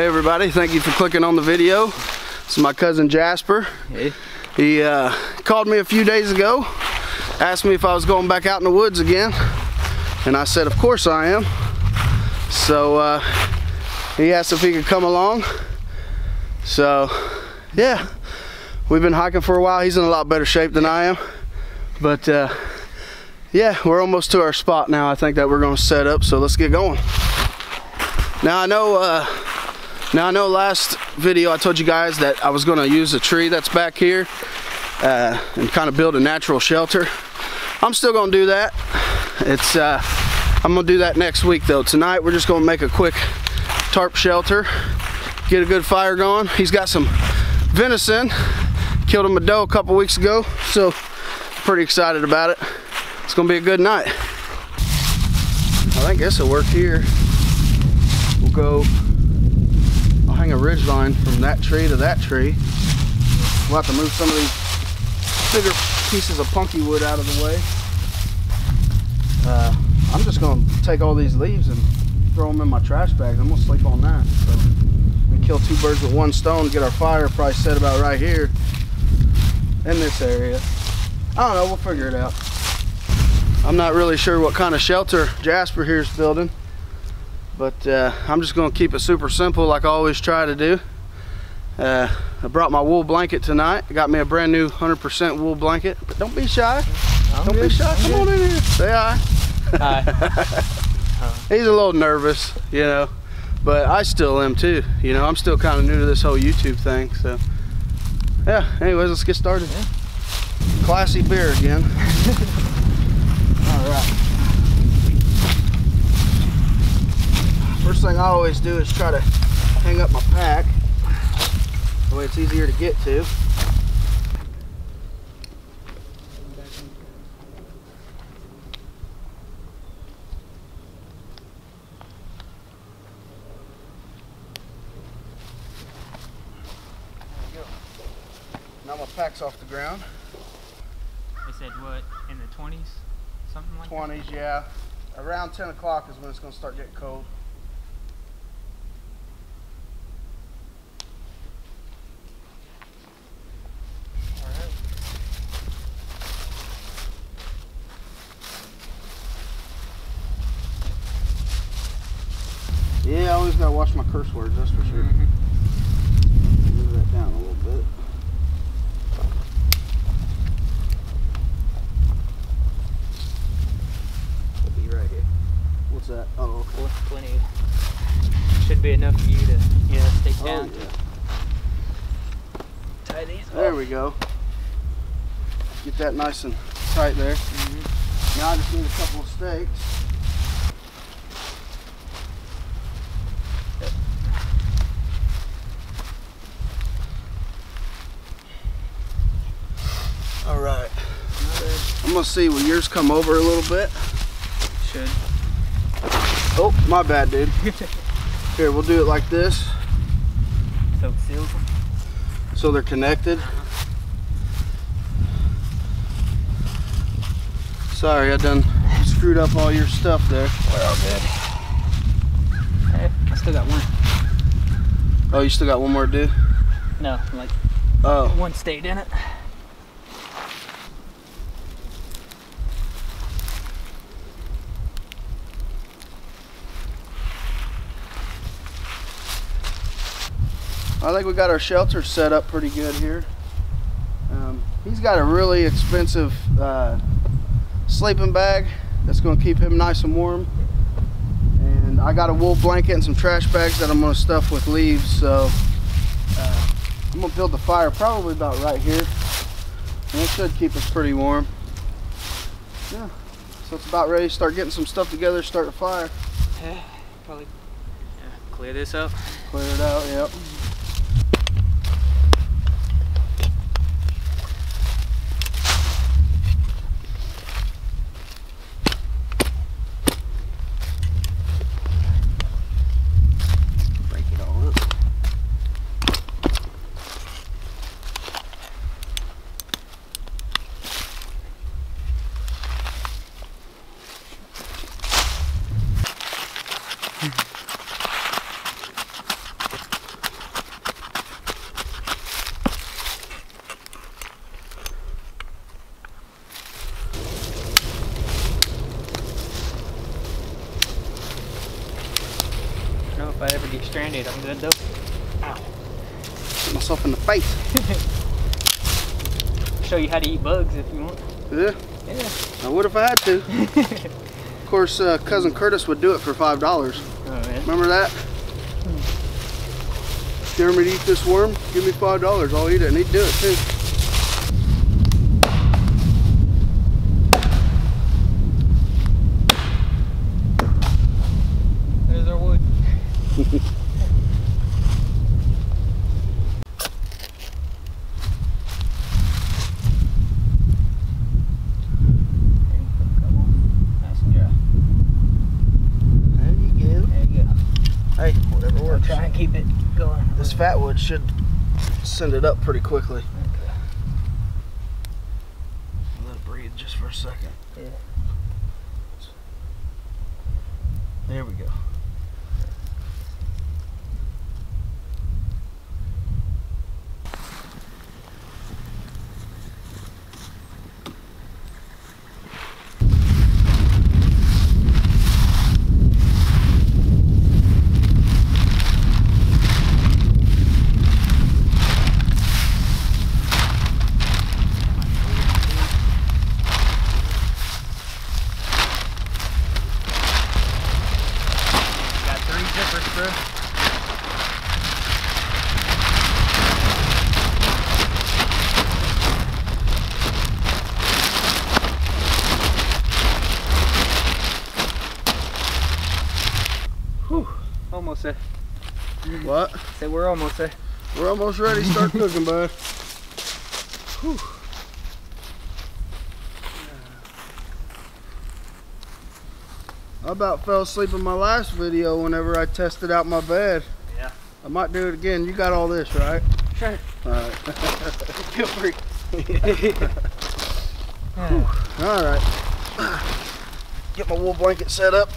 Hey everybody, thank you for clicking on the video. This is my cousin Jasper. Hey. He uh, called me a few days ago, asked me if I was going back out in the woods again, and I said of course I am. So uh, he asked if he could come along. So yeah, we've been hiking for a while. He's in a lot better shape than I am, but uh, yeah, we're almost to our spot now. I think that we're going to set up. So let's get going. Now I know. Uh, now I know last video I told you guys that I was going to use a tree that's back here uh, and kind of build a natural shelter. I'm still going to do that. It's uh, I'm going to do that next week though. Tonight we're just going to make a quick tarp shelter, get a good fire going. He's got some venison. Killed him a doe a couple weeks ago, so pretty excited about it. It's going to be a good night. I this will work here. We'll go a ridge line from that tree to that tree. We'll have to move some of these bigger pieces of punky wood out of the way. Uh, I'm just to take all these leaves and throw them in my trash bags. I'm to sleep on that. So we kill two birds with one stone, get our fire probably set about right here in this area. I don't know, we'll figure it out. I'm not really sure what kind of shelter Jasper here is building but uh, I'm just gonna keep it super simple like I always try to do. Uh, I brought my wool blanket tonight. I got me a brand new 100% wool blanket but don't be shy. I'm don't good. be shy. I'm come good. on in here. Say hi. Hi. He's a little nervous you know but I still am too you know. I'm still kind of new to this whole YouTube thing so yeah. Anyways let's get started. Yeah. classy beer again. All right First thing I always do is try to hang up my pack. The way it's easier to get to. Now my pack's off the ground. They said what, in the 20s? Something like 20s, that? yeah. Around 10 o'clock is when it's going to start getting cold. Yeah, I always gotta watch my curse words, that's for sure. Mm -hmm. Move that down a little bit. It'll be right here. What's that? Oh, okay. Plenty. Should be enough for you to, yeah, stay oh, down. Yeah. Tie these There we go. Get that nice and tight there. Mm -hmm. Now I just need a couple of stakes. Gonna see, will yours come over a little bit? Should. Oh, my bad, dude. Here, we'll do it like this. So it seals them? So they're connected. Uh-huh. Sorry, I done screwed up all your stuff there. We're all good. Hey, I still got one. Oh, you still got one more to do? No, like oh. one stayed in it. I think we got our shelter set up pretty good here. Um, he's got a really expensive uh, sleeping bag that's going to keep him nice and warm. And I got a wool blanket and some trash bags that I'm going to stuff with leaves. So uh, I'm going to build the fire probably about right here. And it should keep us pretty warm. Yeah, so it's about ready to start getting some stuff together, start the fire. Yeah, probably yeah, clear this up. Clear it out, yep. Stranded, I'm good though. Ow. Hit myself in the face. Show you how to eat bugs if you want. Yeah, Yeah. I would if I had to. Of course, uh, cousin Curtis would do it for five dollars. Oh. Remember that? Dare me to eat this worm? Give me five dollars. I'll eat it, and he'd do it too. There's our wood. Nice and dry. There you go. There you go. Hey, whatever We'll works. try and keep it going. This fat wood should send it up pretty quickly. Okay. Let it breathe just for a second. Yeah. There we go. Got three zippers, bro. Whew, almost there. What? Say we're almost there. We're almost ready start cooking, bud. Whew. I about fell asleep in my last video whenever I tested out my bed. Yeah. I might do it again. You got all this, right? Sure. Alright. Feel free. Alright. Get my wool blanket set up.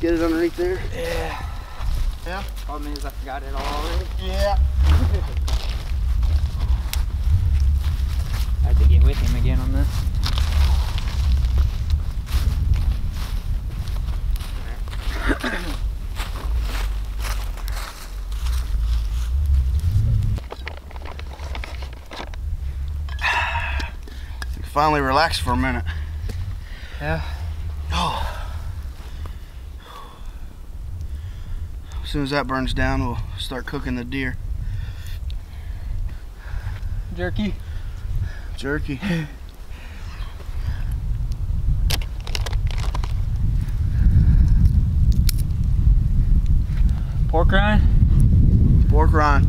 Get it underneath there. yeah. Yeah? Problem is I forgot it all already. Yeah. I have to get with him again on this. Finally relaxed for a minute. Yeah. Oh. Soon as that burns down, we'll start cooking the deer. Jerky. Jerky. Pork rind. Pork rind.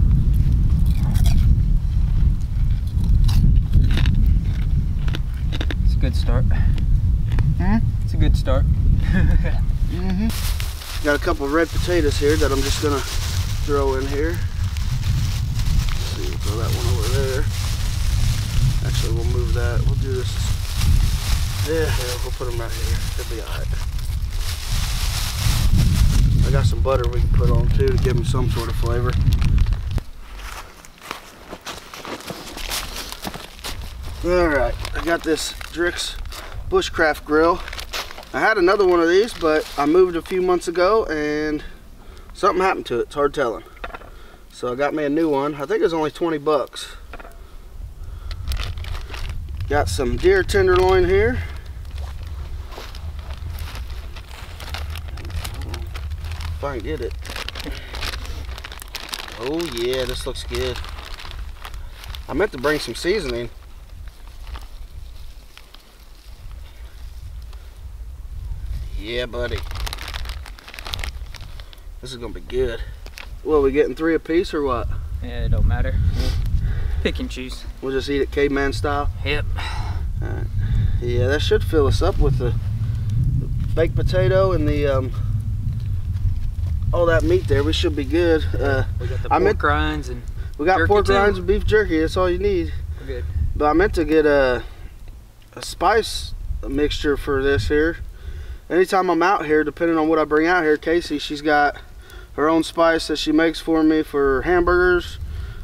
It's a good start. Hmm? It's a good start. Mm-hmm. Got a couple red potatoes here that I'm just gonna throw in here. Let's see, throw that one over there. Actually, we'll move that. We'll do this. Yeah, yeah we'll put them right here. It'll be alright. I got some butter we can put on too to give them some sort of flavor. Alright, I got this Drix Bushcraft grill. I had another one of these, but I moved a few months ago and something happened to it. It's hard telling. So I got me a new one. I think it was only 20 bucks. Got some deer tenderloin here. If I can get it. Oh yeah, this looks good. I meant to bring some seasoning. Yeah, buddy. This is gonna be good. Well, we getting three apiece or what? Yeah, it don't matter. Pick and choose. We'll just eat it caveman style? Yep. Yeah, that should fill us up with the baked potato and the, um, all that meat there. We should be good. Uh, We got the I pork meant- rinds and we got pork too. rinds and beef jerky. That's all you need. we're good. But I meant to get a, a spice mixture for this here. Anytime I'm out here, depending on what I bring out here, Casey, she's got her own spice that she makes for me for hamburgers,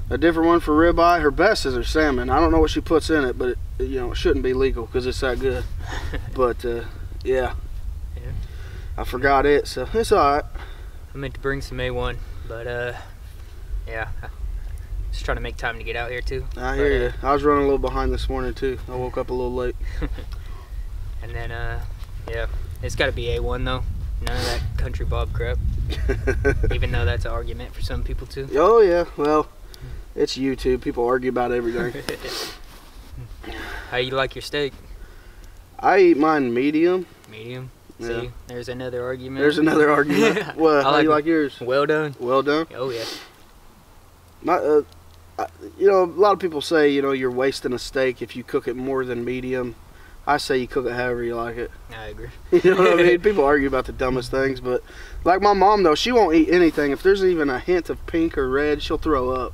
a different one for ribeye. Her best is her salmon. I don't know what she puts in it, but it, you know it shouldn't be legal because it's that good. but uh, yeah, Yeah. I forgot it, so it's all right. I meant to bring some A1, but uh, yeah, just trying to make time to get out here too. I hear uh, you. I was running a little behind this morning too. I woke up a little late. And then uh, yeah, it's got to be A1 though. None of that country bob crap. Even though that's an argument for some people too. oh yeah, well, it's YouTube. People argue about everything. How you like your steak? I eat mine medium. Medium. Yeah. See, there's another argument. There's another argument. well, How like you like yours? Well done. Well done. Oh yeah. My, uh, I, you know, a lot of people say you know you're wasting a steak if you cook it more than medium. I say you cook it however you like it. I agree. You know what I mean? People argue about the dumbest things, but like my mom though, she won't eat anything if there's even a hint of pink or red. She'll throw up.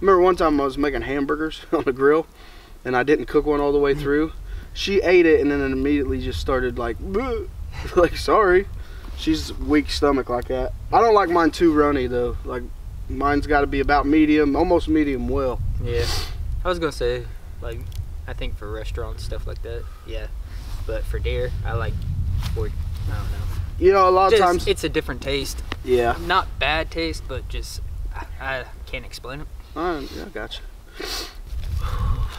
Remember one time I was making hamburgers on the grill, and I didn't cook one all the way mm-hmm. through. She ate it and then it immediately just started like, like sorry. She's weak stomach like that. I don't like mine too runny though. Like mine's got to be about medium, almost medium well. Yeah. I was gonna say, like, I think for restaurants stuff like that, yeah. But for deer, I like, or I don't know. You know, a lot of times, it's a different taste. yeah. Not bad taste, but just I, I can't explain it. All right, yeah, I got you.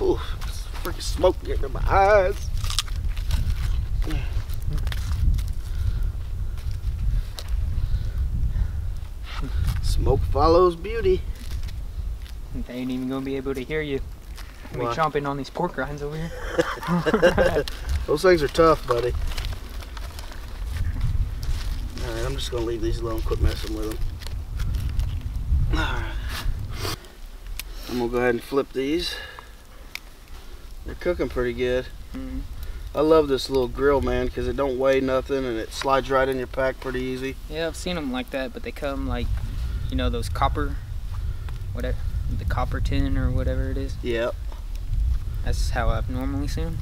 Ooh, it's freaking smoke getting in my eyes. Smoke follows beauty. They ain't even gonna be able to hear you. We Why? chomping on these pork rinds over here. Those things are tough, buddy. All right, I'm just gonna leave these alone. Quit messing with them. All right. I'm gonna go ahead and flip these. They're cooking pretty good. Mhm. I love this little grill, man, because it don't weigh nothing and it slides right in your pack pretty easy. Yeah, I've seen them like that, but they come like, you know, those copper, whatever, the copper tin or whatever it is. Yep. That's how I've normally seen them.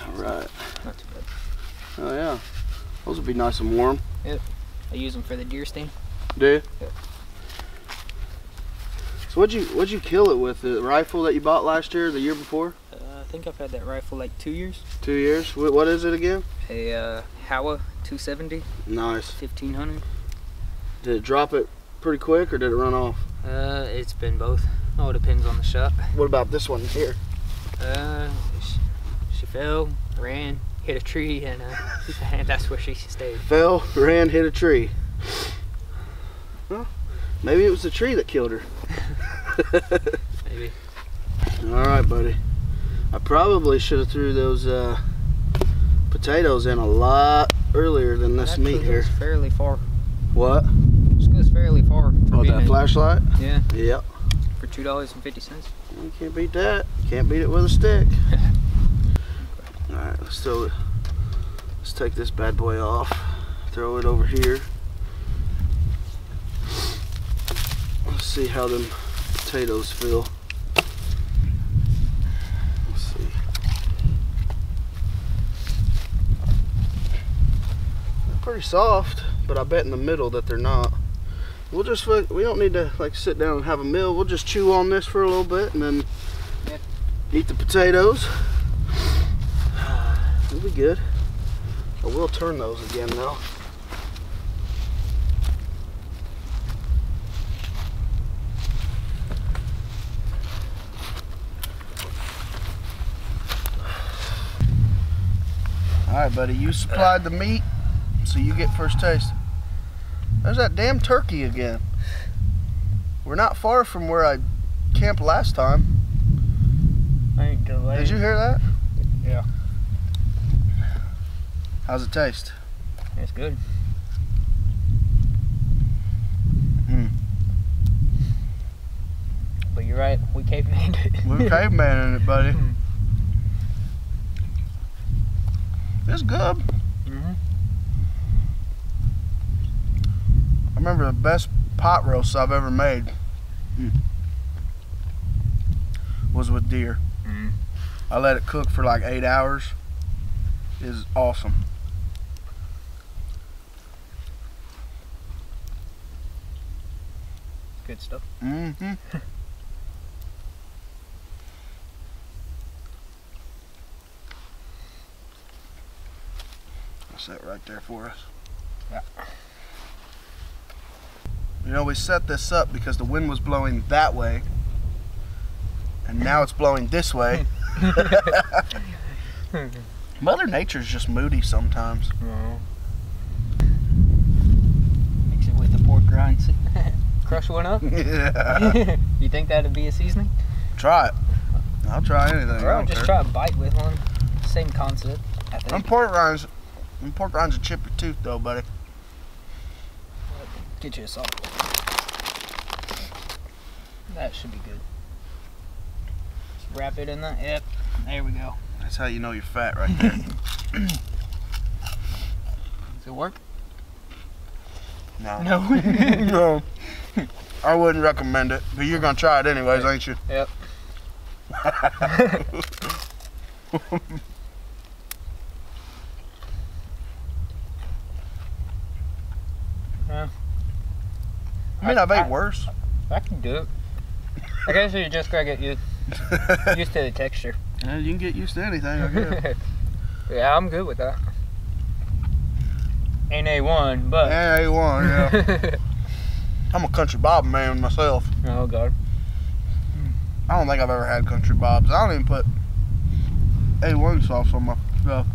All right. Not too bad. Oh yeah. Those will be nice and warm. Yep. I use them for the deer stain. Do you? Yeah. So what'd you what'd you kill it with? The rifle that you bought last year, the year before? Uh, I think I've had that rifle like two years. Two years. Wh- What is it again? A uh, Howa 270, Nice. 1500. Did it drop it pretty quick or did it run off? Uh, it's been both. Oh, it depends on the shot. What about this one here? Uh, she, she fell, ran, hit a tree, and, uh, and that's where she stayed. Fell, ran, hit a tree. Well, maybe it was the tree that killed her. Maybe. All right, buddy. I probably should have threw those uh, potatoes in a lot earlier than this meat here. goes fairly far. What? This goes fairly far. Oh, that flashlight? Yeah, Yep. for two dollars and fifty cents. You can't beat that. Can't beat it with a stick. All right, let's throw it. Let's take this bad boy off. Throw it over here. Let's see how them potatoes feel. Let's see. They're pretty soft, but I bet in the middle that they're not. We'll just, we don't need to like sit down and have a meal. We'll just chew on this for a little bit and then Yeah. eat the potatoes. It'll be good. I will turn those again though. All right, buddy. You supplied the meat, so you get first taste. There's that damn turkey again. We're not far from where I camped last time. I ain't gonna lie. Did you hear that? Yeah. How's it taste? It's good. Hmm. But you're right. We caveman it. We're caveman in it, buddy. It's good. Mm -hmm. I remember the best pot roast I've ever made mm. was with deer. Mm. I let it cook for like eight hours. It is awesome. Good stuff. -hmm. That's that right there for us. Yeah. You know, we set this up because the wind was blowing that way. And now it's blowing this way. Mother Nature's just moody sometimes. Uh-huh. Mix it with the pork rinds. Crush one up. yeah. you think that'd be a seasoning? Try it. I'll try anything. I Or I'll just care. try a bite with one. Same concept, I Them think. pork rinds, them pork rinds will chip your tooth though, buddy. Get you a salt. That should be good. Just wrap it in the. Yep. There we go. That's how you know you're fat right there. Does it work? no. No. no. I wouldn't recommend it, but you're gonna try it anyways, ain't you? Yep. I mean, I've ate I- worse. I can do it. I guess you just gotta get used, used to the texture. Yeah, you can get used to anything. Yeah, I'm good with that. Ain't A1, but. yeah, A1, yeah. I'm a country bob man myself. oh, God. I don't think I've ever had country bobs. I don't even put A1 sauce on my stuff.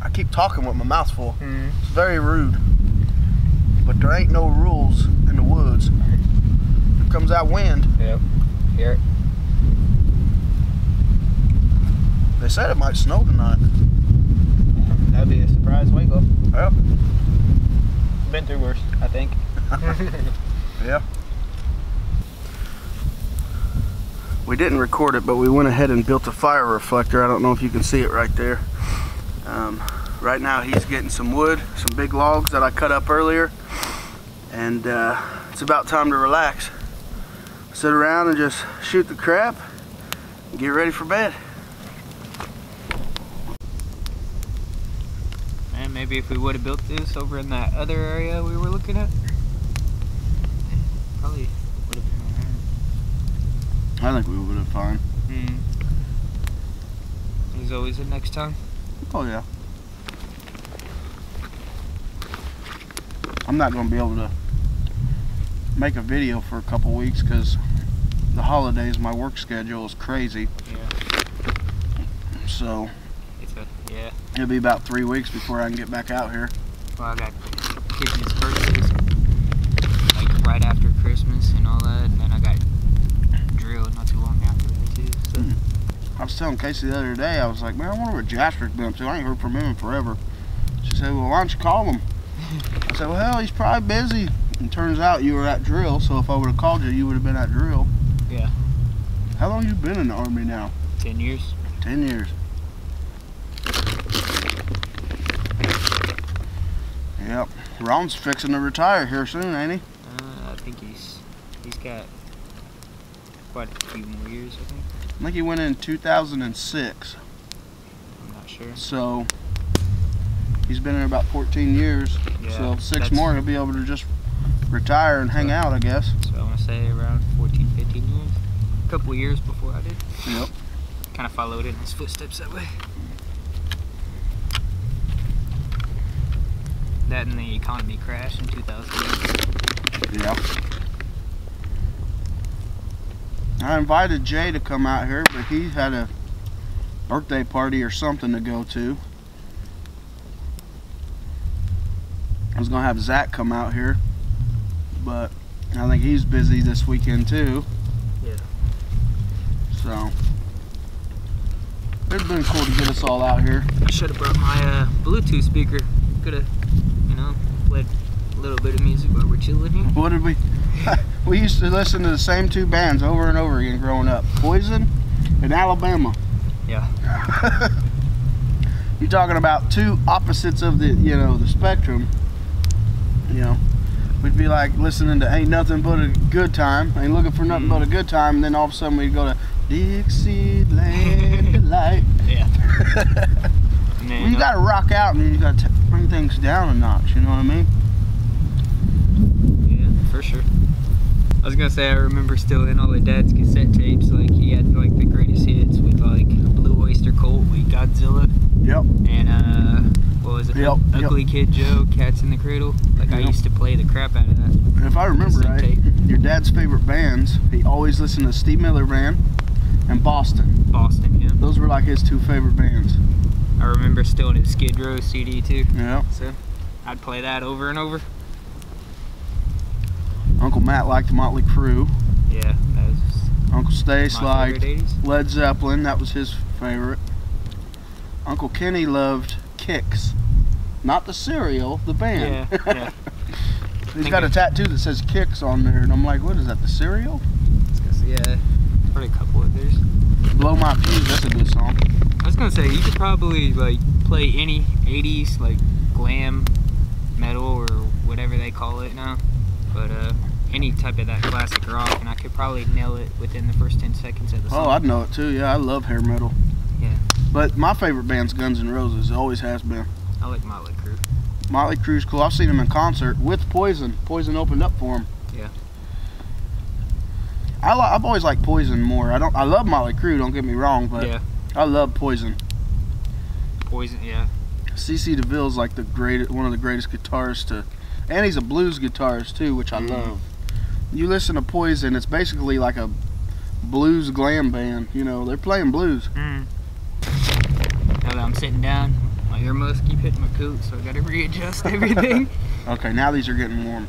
I keep talking with my mouth full. Mm. It's very rude. But there ain't no rules in the woods. Here comes that wind. Yep. Here. They said it might snow tonight. That'd be a surprise wake up. Yep. Been through worse, I think. Yeah. We didn't record it, but we went ahead and built a fire reflector. I don't know if you can see it right there. Um, right now he's getting some wood, some big logs that I cut up earlier. And uh, it's about time to relax. Sit around and just shoot the crap and get ready for bed. And maybe if we would have built this over in that other area we were looking at, probably would have been alright. I think we would have fine. Hmm. There's always a next time. Oh yeah. I'm not going to be able to make a video for a couple weeks because the holidays, my work schedule is crazy. Yeah. So It's a yeah. it'll be about three weeks before I can get back out here. Well, I got kids' birthdays like right after Christmas and all that, and then I got drill not too long after that too. So Mm. I was telling Casey the other day, I was like, man, I wonder where Jasper's been up to. I ain't heard from him in forever. She said, well, why don't you call him? I said, well, hell, he's probably busy. And turns out you were at drill, so if I would have called you, you would have been at drill. Yeah. How long you been in the Army now? ten years. Ten years. Yep. Ron's fixing to retire here soon, ain't he? Uh, I think he's he's got quite a few more years. I think. I think he went in 2006. I'm not sure. So he's been in about 14 years. Yeah, so six more, he'll be able to just retire and hang out, I guess. So I want to say around 14, 15 years. A couple years before I did. Yep. Kind of followed in his footsteps that way. That and the economy crash in 2008. Yeah. I invited Jay to come out here, but he had a birthday party or something to go to. I was gonna have Zach come out here, but I think he's busy this weekend too. Yeah. So it'd been cool to get us all out here. I should have brought my uh, Bluetooth speaker. Could have, you know, played a little bit of music while we're chilling here. What did we? we used to listen to the same two bands over and over again growing up: Poison and Alabama. Yeah. You're talking about two opposites of the, you know, the spectrum. We'd be like listening to "Ain't Nothing But a Good Time," ain't looking for nothing but a good time, and then all of a sudden we'd go to Dixieland Delight. Yeah. Well, you gotta rock out, and you gotta t- bring things down a notch. You know what I mean? Yeah, for sure. I was gonna say I remember stealing all the Dad's cassette tapes. Like he had like the greatest hits with like Blue Oyster Cult with Godzilla Yep. and uh, what was it? Yep, yep. Ugly Kid Joe, Cats in the Cradle. Like I used to play the crap out of that. And if I remember right, tape. your dad's favorite bands, he always listened to Steve Miller Band and Boston. Boston, yeah. Those were like his two favorite bands. I remember stealing his Skid Row CD too. Yeah. So I'd play that over and over. Uncle Matt liked Motley Crue. Yeah, that was Uncle Stace liked 80s. Led Zeppelin. That was his favorite. Uncle Kenny loved Kix. Not the cereal, the band. Yeah, yeah. He's got a tattoo that says Kix on there, and I'm like, what is that, the cereal? Yeah, heard a couple of theirs. Blow My Fuse, that's a good song. I was gonna say you could probably like play any 80s like glam metal or whatever they call it now, but uh, any type of that classic rock, and I could probably nail it within the first 10 seconds of the song. Oh. I'd know it too. Yeah, I love hair metal. But my favorite band's Guns N' Roses. It always has been. I like Motley Crue. Motley Crue's cool. I've seen them in concert with Poison. Poison opened up for them. Yeah. I li- I've always liked Poison more. I don't. I love Motley Crue. Don't get me wrong, but yeah. I love Poison. Poison. Yeah. CC DeVille's like the great, one of the greatest guitarists to, and he's a blues guitarist too, which I Mhm. love. You listen to Poison, it's basically like a blues glam band. You know, they're playing blues. Mm. I'm sitting down, my earmuffs keep hitting my coat, so I gotta readjust everything. Okay, now these are getting warm.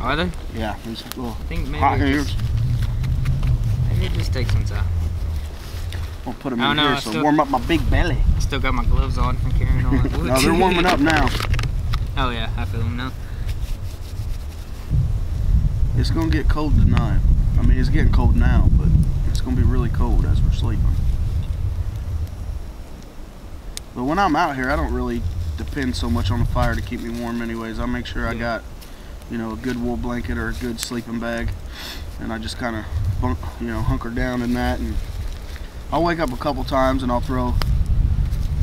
Are they? Yeah, these little I think maybe hot ears. just, maybe it just takes some time. I'll put them in know, here I so still- warm up my big belly. I still got my gloves on from carrying all that wood. No, they're warming up now. Oh yeah, I feel them now. It's gonna get cold tonight. I mean, it's getting cold now, but it's gonna be really cold as we're sleeping. But when I'm out here, I don't really depend so much on the fire to keep me warm. Anyways, I make sure I got, you know, a good wool blanket or a good sleeping bag, and I just kind of, you know, hunker down in that, and I'll wake up a couple times and I'll throw,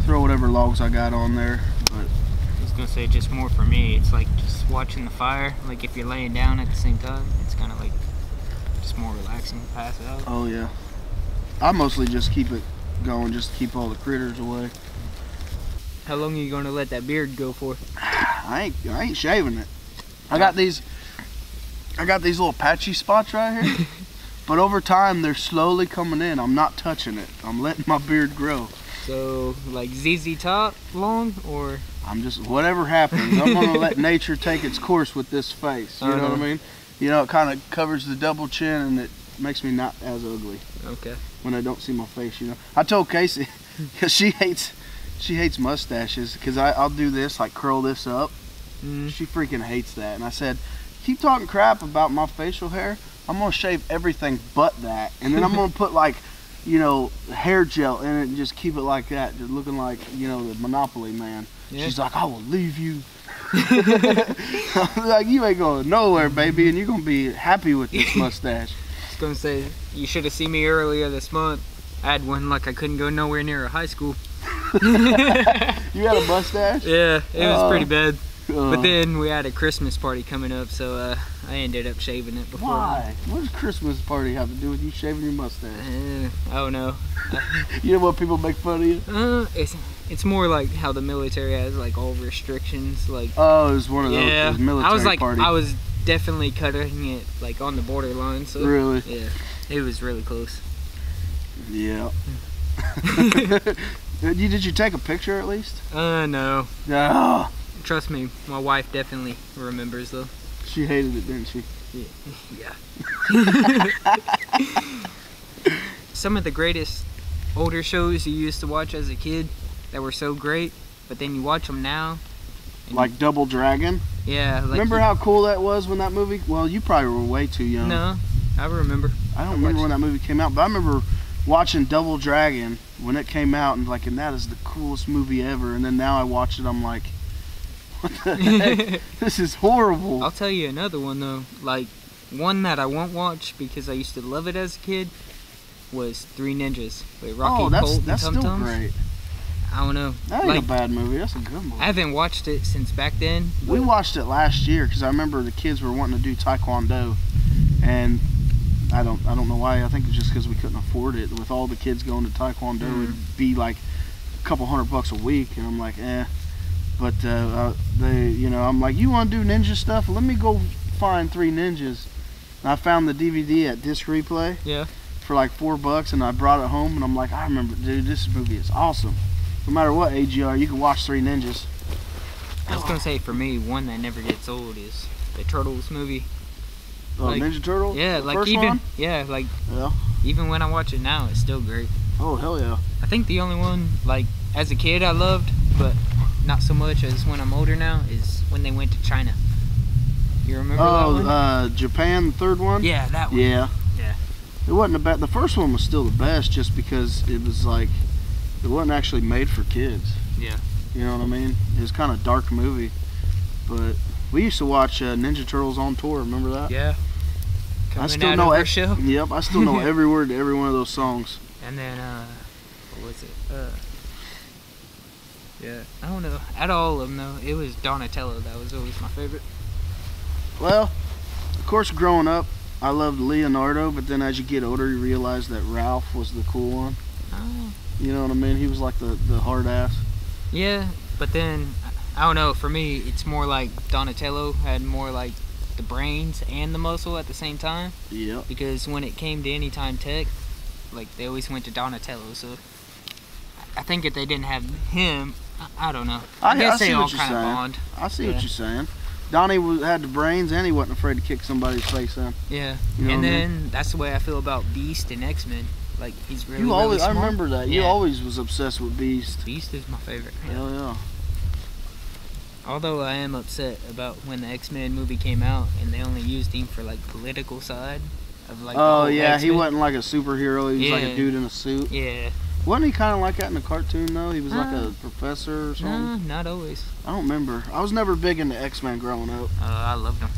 throw whatever logs I got on there. But I was gonna say just more for me. It's like just watching the fire. Like if you're laying down at the same time, it's kind of like just more relaxing to pass out. oh yeah, I mostly just keep it going, just to keep all the critters away. How long are you gonna let that beard go for? I ain't I ain't shaving it. I got these I got these little patchy spots right here. but over time they're slowly coming in. I'm not touching it. I'm letting my beard grow. So like ZZ Top long or I'm just whatever happens, I'm gonna let nature take its course with this face. You know what I Uh-huh. mean? You know, it kind of covers the double chin and it makes me not as ugly okay? when I don't see my face. You know, I told Casey because she hates she hates mustaches because I'll do this like curl this up Mm. She freaking hates that. And I said, keep talking crap about my facial hair. I'm gonna shave everything but that, and then I'm gonna put like, you know, hair gel in it and just keep it like that, just looking like, you know, the Monopoly man. Yeah. She's like, I will leave you. Like you ain't going nowhere, baby, and you're gonna be happy with this mustache. Was gonna say you should have seen me earlier this month. I had one like I couldn't go nowhere near a high school. You had a mustache? Yeah, it was Oh. pretty bad. Uh, But then we had a Christmas party coming up, so uh, I ended up shaving it before. why? What does Christmas party have to do with you shaving your mustache? Uh, I don't know. You know what people make fun of you? Uh, it's it's more like how the military has like all restrictions. Like Oh, it was one of those, yeah, military I was like parties. I was definitely cutting it like on the borderline. So Really? yeah, it was really close. Yeah. Did you, did you take a picture at least? Uh no, No. trust me, my wife definitely remembers though. She hated it, didn't she? Yeah. Some of the greatest older shows you used to watch as a kid that were so great, but then you watch them now. Like Double Dragon. yeah, like remember how cool that was when that movie? Well, you probably were way too young. No, I remember. I don't I remember when that movie came out, but I remember watching Double Dragon when it came out and like, and that is the coolest movie ever. And then now I watch it, I'm like, what the heck? This is horrible. I'll tell you another one though. Like one that I won't watch because I used to love it as a kid was Three Ninjas with Rocky oh, that's Colt and that's Tum Tums. great. I don't know. That ain't Like a bad movie. That's a good movie. I haven't watched it since back then. We watched it last year because I remember the kids were wanting to do taekwondo, and I don't I don't know why. I think it's just because we couldn't afford it. With all the kids going to Taekwondo, Mm. it'd be like a couple hundred bucks a week, and I'm like, eh. But uh, uh, they, you know, I'm like, you want to do ninja stuff? Let me go find three ninjas. And I found the DVD at Disc Replay Yeah. for like four bucks, and I brought it home, and I'm like, I remember, dude, this movie is awesome. No matter what age you are, you can watch Three Ninjas. I was gonna say for me, one that never gets old is the Turtles movie. Oh, Like- Ninja Turtle. Yeah, The like first even one? yeah, like Yeah. even when I watch it now, it's still great. Oh hell yeah. I think the only one like as a kid I loved, but not so much as when I'm older now, is when they went to China. You remember that Oh, one? uh, Japan, the third one. yeah, that one. Yeah. Yeah. It wasn't a bad. The first one was still the best, just because it was like, it wasn't actually made for kids. Yeah. You know what I mean? It was kind of dark movie, but we used to watch uh, Ninja Turtles on tour. Remember that? Yeah. I still know ex- show. Yep, I still know every word to every one of those songs. And then uh what was it? Uh Yeah, I don't know. Out of all of them though, it was Donatello that was always my favorite. Well, of course, growing up, I loved Leonardo, but then as you get older, you realize that Ralph was the cool one. Oh. You know what I mean? He was like the, the hard ass. Yeah, but then I don't know. For me, it's more like Donatello had more like the brains and the muscle at the same time. Yep. Because when it came to Anytime Tech, like they always went to Donatello. So I think if they didn't have him, I, I don't know. I, I- I guess see they all what you're kind of saying. bond. I see Yeah. what you're saying. Donnie was, had the brains and he wasn't afraid to kick somebody's face in. Yeah, You know and what I mean? then that's the way I feel about Beast and X Men. Like he's really, you really always, I remember that. You always was obsessed with Beast. Beast is my favorite. Yeah. Hell yeah. Although I am upset about when the X Men movie came out and they only used him for like political side of like. oh yeah, he X-Men. wasn't like a superhero. He was like a dude in a suit. Yeah, Wasn't he kind of like that in the cartoon though? He was like Uh, a professor or something. no, not always. I don't remember. I was never big into X Men growing up. Uh, I loved him.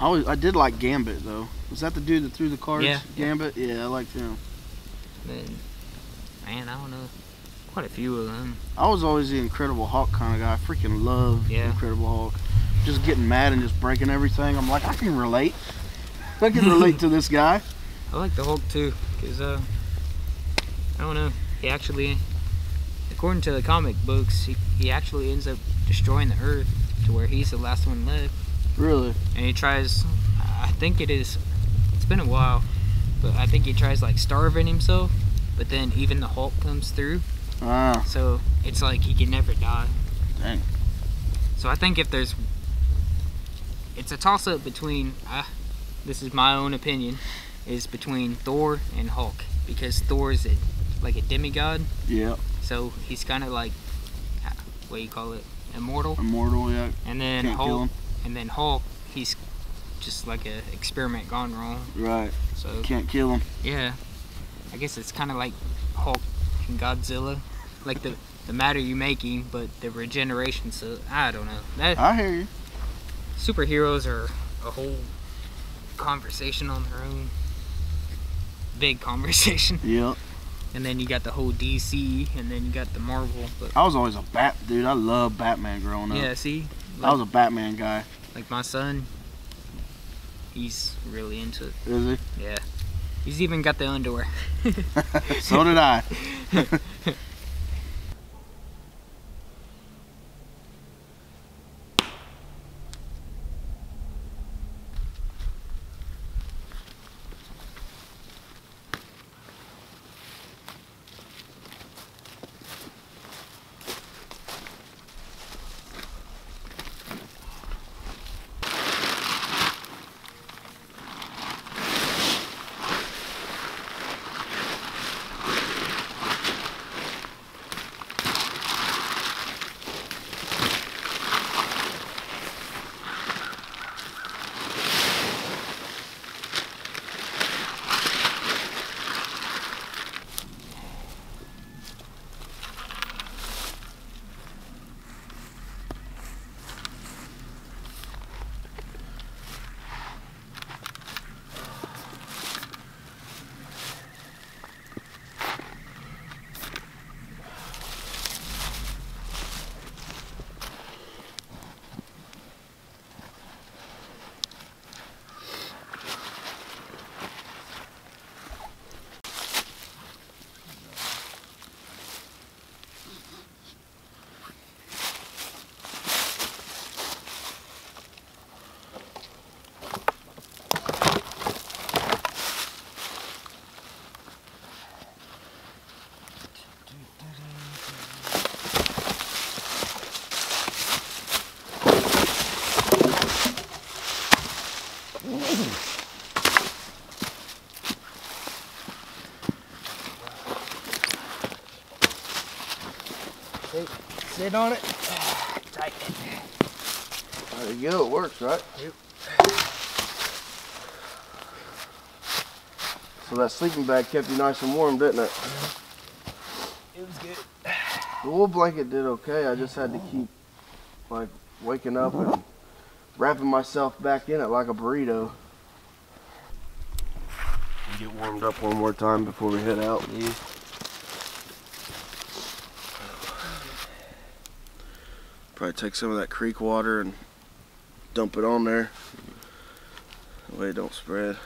I always, I did like Gambit though. Was that the dude that threw the cards? Yeah, yeah. Gambit. Yeah, I liked him. Then, man, I don't know. Quite a few of them. I was always the Incredible Hulk kind of guy. I freaking love Yeah. Incredible Hulk. Just getting mad and just breaking everything. I'm like, I can relate. I can relate to this guy. I like the Hulk too, cause uh, I don't know. He actually, according to the comic books, he, he actually ends up destroying the Earth to where he's the last one left. Really. and he tries i think it is it's been a while but i think he tries like starving himself but then even the hulk comes through Ah, so it's like he can never die dang. so i think if there's it's a toss up between uh, this is my own opinion is between thor and hulk because thor is a, like a demigod Yeah. so he's kind of like uh, what do you call it immortal Immortal. Yeah. and then Can't hulk and then hulk he's just like a experiment gone wrong Right. So Can't kill him. yeah, I guess it's kind of like Hulk and Godzilla, like the the matter you're making, but the regeneration. So I don't know. That I hear you. superheroes are a whole conversation on their own. Big conversation. Yep. And then you got the whole DC, and then you got the Marvel. But I was always a bat dude. I love Batman growing up. yeah, see, I was a Batman guy. like my son, he's really into it. Is he? Yeah, he's even got the underwear. so did I. it on it. Tighten it. There you go, it works, right? Yep. So that sleeping bag kept you nice and warm, didn't it? It was good. The wool blanket did okay. I just had to keep like waking up and wrapping myself back in it like a burrito. Get warmed up one more time before we head out. Yeah. Probably take some of that creek water and dump it on there. That way it don't spread.